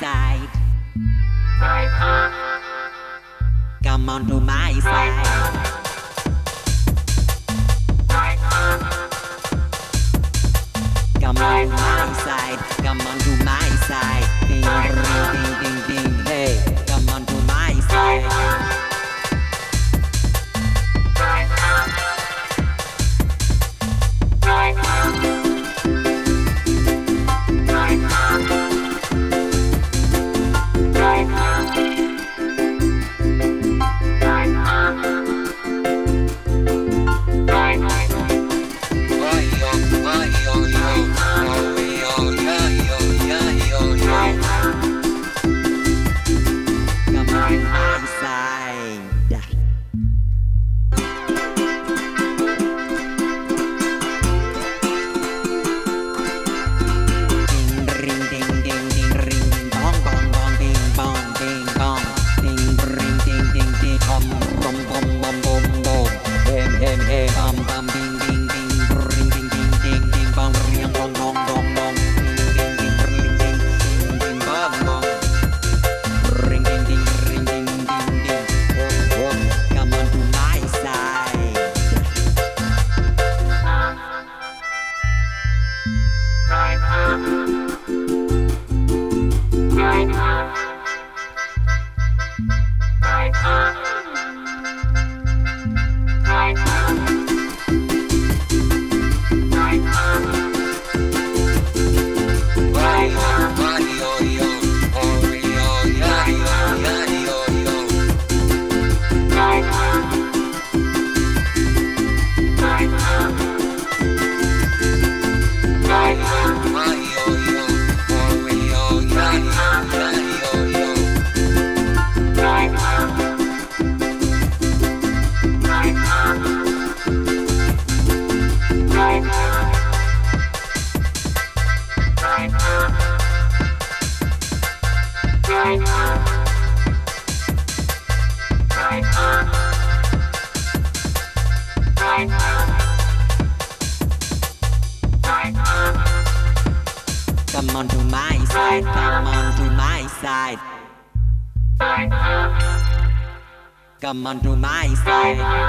side. Come on to my side. Come on to my side,